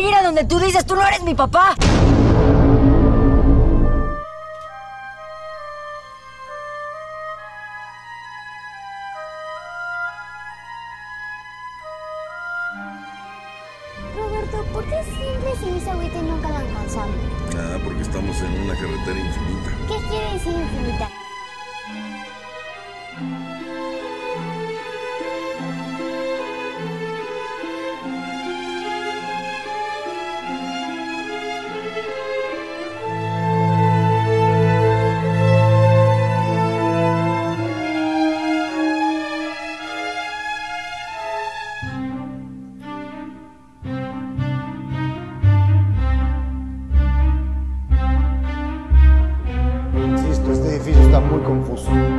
voy a ir a donde tú dices? Tú no eres mi papá. Roberto, ¿por qué siempre se dice agüita y nunca la alcanzamos? Ah, porque estamos en una carretera infinita. ¿Qué quiere decir infinita? confusão.